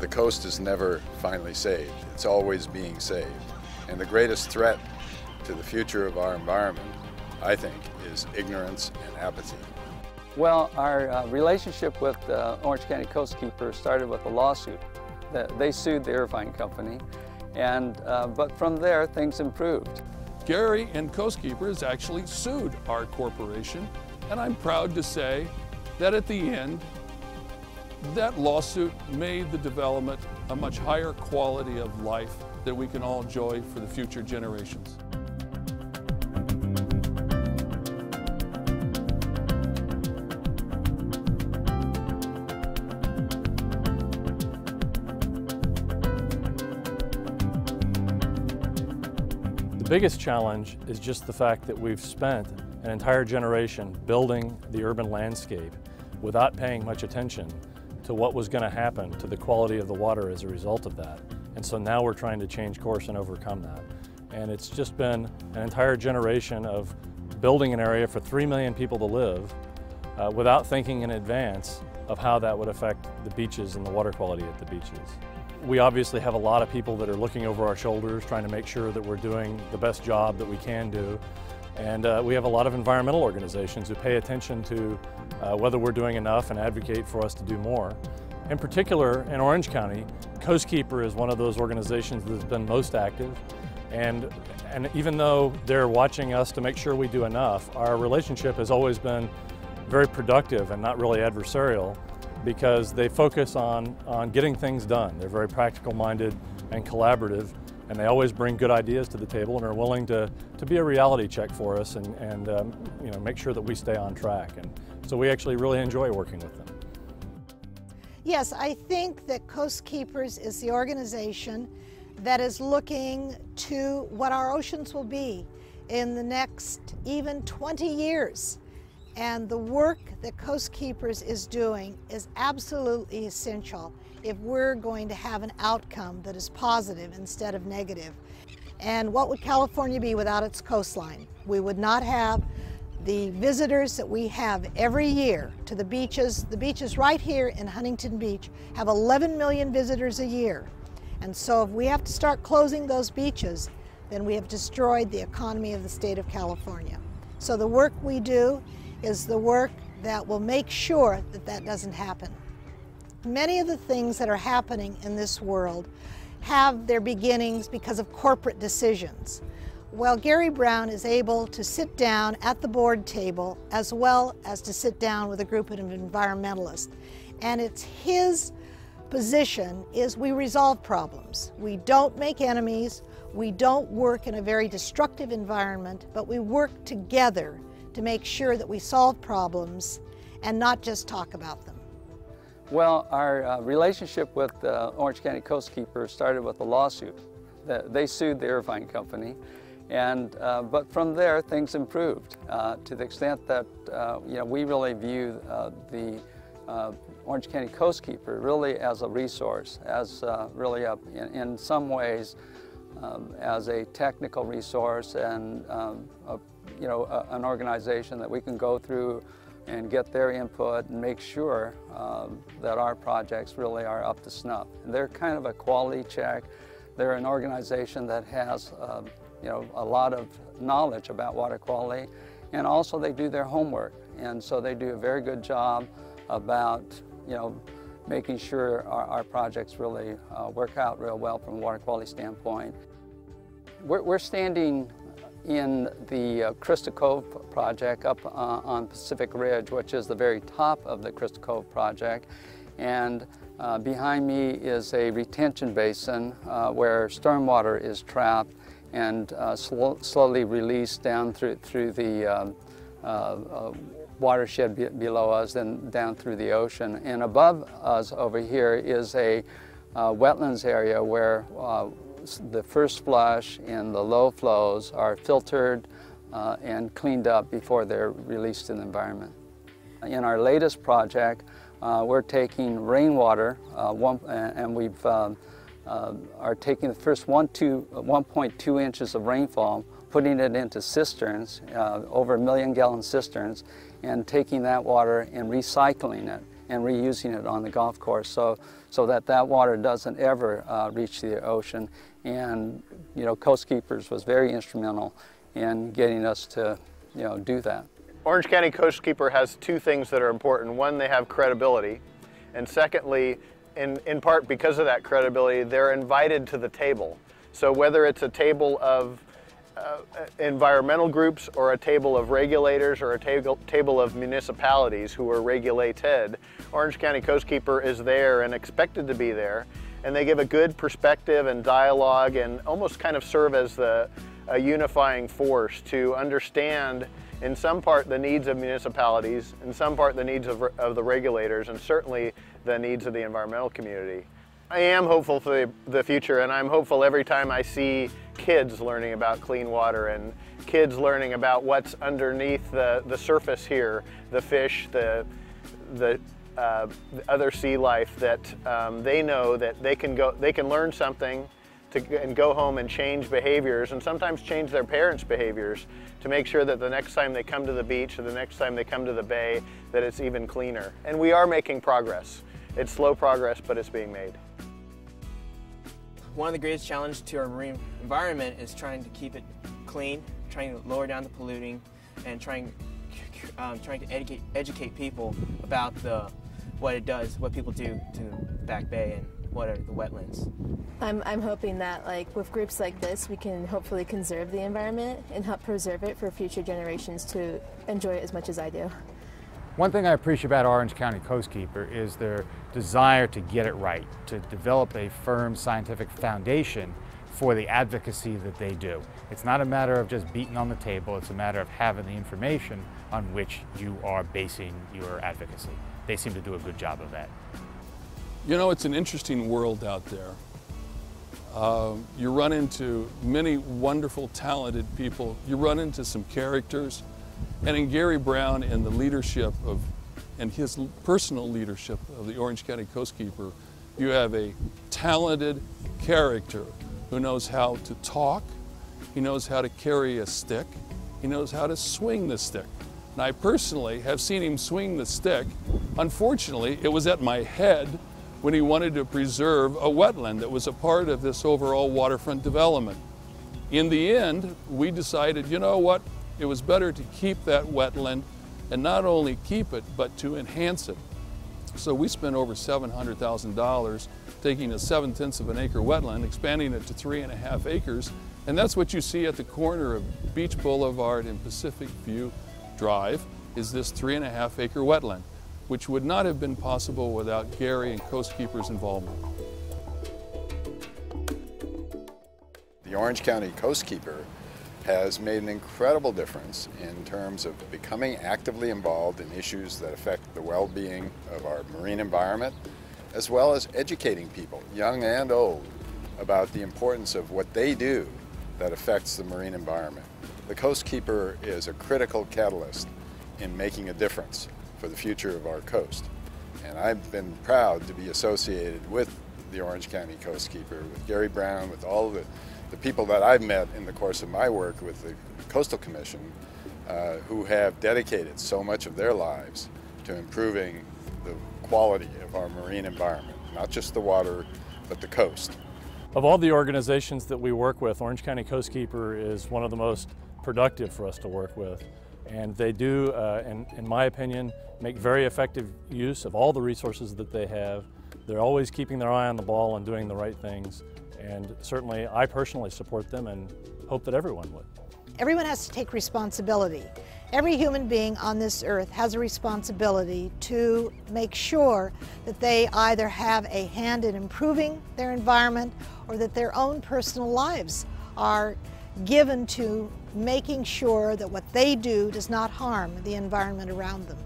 the coast is never finally saved. It's always being saved. And the greatest threat to the future of our environment, I think, is ignorance and apathy. Well, our uh, relationship with uh, Orange County Coast Coastkeeper started with a lawsuit. They sued the Irvine Company, and uh, but from there things improved. Gary and Coastkeepers actually sued our corporation, and I'm proud to say that at the end, that lawsuit made the development a much higher quality of life that we can all enjoy for the future generations. The biggest challenge is just the fact that we've spent an entire generation building the urban landscape without paying much attention to what was going to happen to the quality of the water as a result of that. And so now we're trying to change course and overcome that. And it's just been an entire generation of building an area for 3 million people to live uh, without thinking in advance of how that would affect the beaches and the water quality at the beaches. We obviously have a lot of people that are looking over our shoulders trying to make sure that we're doing the best job that we can do. And uh, we have a lot of environmental organizations who pay attention to uh, whether we're doing enough and advocate for us to do more. In particular, in Orange County, Coastkeeper is one of those organizations that's been most active. And, and even though they're watching us to make sure we do enough, our relationship has always been very productive and not really adversarial because they focus on, on getting things done. They're very practical minded and collaborative and they always bring good ideas to the table and are willing to, to be a reality check for us and, and um, you know, make sure that we stay on track. And so we actually really enjoy working with them. Yes, I think that Coastkeepers is the organization that is looking to what our oceans will be in the next even 20 years. And the work that Coastkeepers is doing is absolutely essential if we're going to have an outcome that is positive instead of negative. And what would California be without its coastline? We would not have the visitors that we have every year to the beaches. The beaches right here in Huntington Beach have 11 million visitors a year. And so if we have to start closing those beaches, then we have destroyed the economy of the state of California. So the work we do is the work that will make sure that that doesn't happen. Many of the things that are happening in this world have their beginnings because of corporate decisions. Well, Gary Brown is able to sit down at the board table as well as to sit down with a group of environmentalists. And it's his position is we resolve problems. We don't make enemies. We don't work in a very destructive environment, but we work together to make sure that we solve problems and not just talk about them? Well, our uh, relationship with uh, Orange County Coastkeeper started with a lawsuit. They sued the Irvine Company, and uh, but from there things improved uh, to the extent that uh, you know we really view uh, the Orange County Coastkeeper really as a resource, as really a, in, in, some ways um, as a technical resource and um, a you know, a, an organization that we can go through and get their input and make sure um, that our projects really are up to snuff. And they're kind of a quality check. They're an organization that has, um, you know, a lot of knowledge about water quality, and also they do their homework. And so they do a very good job about, you know, making sure our, our projects really uh, work out real well from a water quality standpoint. We're, we're standing in the uh, Crystal Cove project up uh, on Pacific Ridge, which is the very top of the Crystal Cove project. And uh, behind me is a retention basin uh, where stormwater is trapped and uh, sl slowly released down through, through the um, uh, watershed be below us and down through the ocean. And above us over here is a wetlands area where the first flush and the low flows are filtered uh, and cleaned up before they're released in the environment. In our latest project, uh, we're taking rainwater uh, one, and we've um, uh, are taking the first 1.2 inches of rainfall, putting it into cisterns, uh, over a million gallon cisterns, and taking that water and recycling it and reusing it on the golf course so, so that that water doesn't ever uh, reach the ocean. And, you know, Coastkeepers was very instrumental in getting us to, you know, do that. Orange County Coastkeeper has two things that are important. One, they have credibility. And secondly, in, in part because of that credibility, they're invited to the table. So whether it's a table of uh, environmental groups or a table of regulators or a table, table of municipalities who are regulated, Orange County Coastkeeper is there and expected to be there. And they give a good perspective and dialogue and almost kind of serve as the a unifying force to understand in some part the needs of municipalities, in some part the needs of, of the regulators, and certainly the needs of the environmental community. I am hopeful for the, future and I'm hopeful every time I see kids learning about clean water and kids learning about what's underneath the, the surface here, the fish, the, the, uh, the other sea life, that um, they know that they can, go, they can learn something to, and go home and change behaviors and sometimes change their parents' behaviors to make sure that the next time they come to the beach or the next time they come to the bay that it's even cleaner. And we are making progress. It's slow progress, but it's being made. One of the greatest challenges to our marine environment is trying to keep it clean, trying to lower down the polluting, and trying, um, trying to educate, educate people about the, what it does, what people do to Back Bay and what are the wetlands. I'm, I'm hoping that like with groups like this we can hopefully conserve the environment and help preserve it for future generations to enjoy it as much as I do. One thing I appreciate about Orange County Coastkeeper is their desire to get it right, to develop a firm scientific foundation for the advocacy that they do. It's not a matter of just beating on the table, it's a matter of having the information on which you are basing your advocacy. They seem to do a good job of that. You know, it's an interesting world out there. Uh, you run into many wonderful, talented people. You run into some characters. And in Gary Brown and the leadership of, and his personal leadership of the Orange County Coastkeeper, you have a talented character who knows how to talk, he knows how to carry a stick, he knows how to swing the stick. And I personally have seen him swing the stick. Unfortunately, it was at my head when he wanted to preserve a wetland that was a part of this overall waterfront development. In the end, we decided, you know what, it was better to keep that wetland and not only keep it, but to enhance it. So we spent over $700,000 taking a seven-tenths of an acre wetland, expanding it to three and a half acres, and that's what you see at the corner of Beach Boulevard and Pacific View Drive, is this three and a half acre wetland which would not have been possible without Gary and Coastkeeper's involvement. The Orange County Coastkeeper has made an incredible difference in terms of becoming actively involved in issues that affect the well-being of our marine environment, as well as educating people, young and old, about the importance of what they do that affects the marine environment. The Coastkeeper is a critical catalyst in making a difference for the future of our coast. And I've been proud to be associated with the Orange County Coastkeeper, with Gary Brown, with all the, the people that I've met in the course of my work with the Coastal Commission uh, who have dedicated so much of their lives to improving the quality of our marine environment, not just the water, but the coast. Of all the organizations that we work with, Orange County Coastkeeper is one of the most productive for us to work with. And they do, uh, in, in my opinion, make very effective use of all the resources that they have. They're always keeping their eye on the ball and doing the right things. And certainly I personally support them and hope that everyone would. Everyone has to take responsibility. Every human being on this earth has a responsibility to make sure that they either have a hand in improving their environment or that their own personal lives are given to making sure that what they do does not harm the environment around them.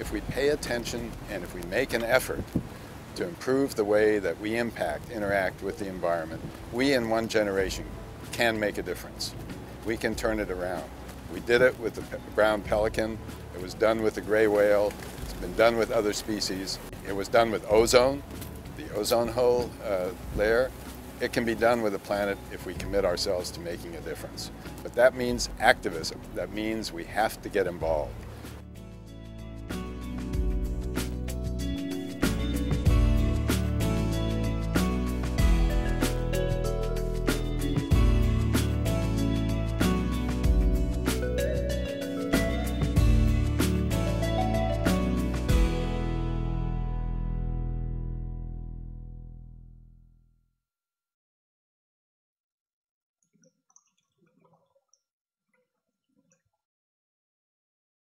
If we pay attention and if we make an effort to improve the way that we impact, interact with the environment, we in one generation can make a difference. We can turn it around. We did it with the brown pelican. It was done with the gray whale. It's been done with other species. It was done with ozone, the ozone hole uh, layer. It can be done with the planet if we commit ourselves to making a difference. But that means activism. That means we have to get involved.